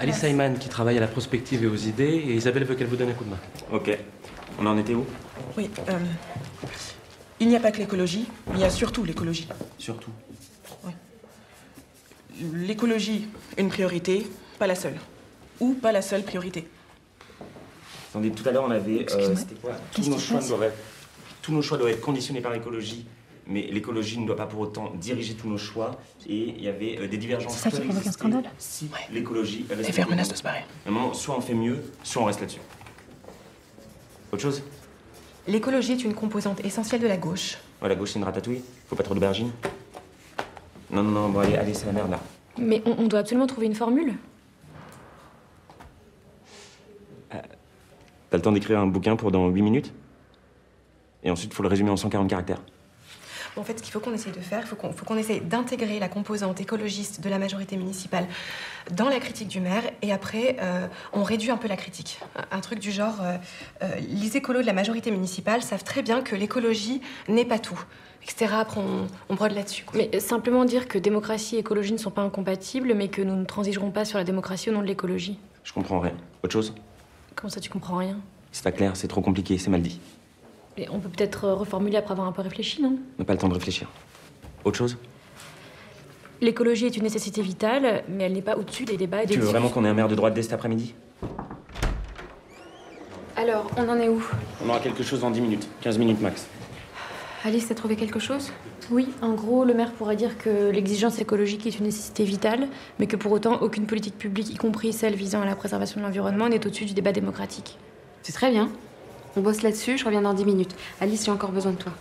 Alice Simon qui travaille à la prospective et aux idées, et Isabelle veut qu'elle vous donne un coup de main. Ok. On en était où? Oui, euh, il n'y a pas que l'écologie, il y a surtout l'écologie. Surtout. L'écologie, une priorité, pas la seule. Ou pas la seule priorité. Attendez, tout à l'heure on avait. euh. C'était quoi? Tous nos, choix doivent être, tous nos choix doivent être conditionnés par l'écologie. Mais l'écologie ne doit pas pour autant diriger tous nos choix. Et il y avait euh, des divergences. C'est ça qui provoque un scandale Si l'écologie. elle Les respecte faire les menace normes. de se barrer. À un moment, soit on fait mieux, soit on reste là-dessus. Autre chose L'écologie est une composante essentielle de la gauche. Ouais, la gauche c'est une ratatouille. Faut pas trop d'aubergines. Non, non, non, bon, allez, allez, c'est la merde là. Mais on, on doit absolument trouver une formule. T'as le temps d'écrire un bouquin pour dans 8 minutes? Et ensuite, faut le résumer en 140 caractères. En fait, ce qu'il faut qu'on essaye de faire, il faut qu'on faut qu'on essaye d'intégrer la composante écologiste de la majorité municipale dans la critique du maire, et après, euh, on réduit un peu la critique. Un, truc du genre, euh, euh, les écolos de la majorité municipale savent très bien que l'écologie n'est pas tout, etc. Après, on, on brode là-dessus. quoi. Mais simplement dire que démocratie et écologie ne sont pas incompatibles, mais que nous ne transigerons pas sur la démocratie au nom de l'écologie. Je comprends rien. Autre chose? Comment ça, tu comprends rien? C'est pas clair, c'est trop compliqué, c'est mal dit. Et on peut peut-être euh, reformuler après avoir un peu réfléchi, non? On n'a pas le temps de réfléchir. Autre chose? L'écologie est une nécessité vitale, mais elle n'est pas au-dessus des débats et des Tu veux vraiment qu'on ait un maire de droite dès cet après-midi? Alors, on en est où? On aura quelque chose dans 10 minutes, 15 minutes max. Alice, t'as trouvé quelque chose? Oui, en gros, le maire pourrait dire que l'exigence écologique est une nécessité vitale, mais que pour autant, aucune politique publique, y compris celle visant à la préservation de l'environnement, n'est au-dessus du débat démocratique. C'est très bien. On bosse là-dessus, je reviens dans 10 minutes. Alice, j'ai encore besoin de toi.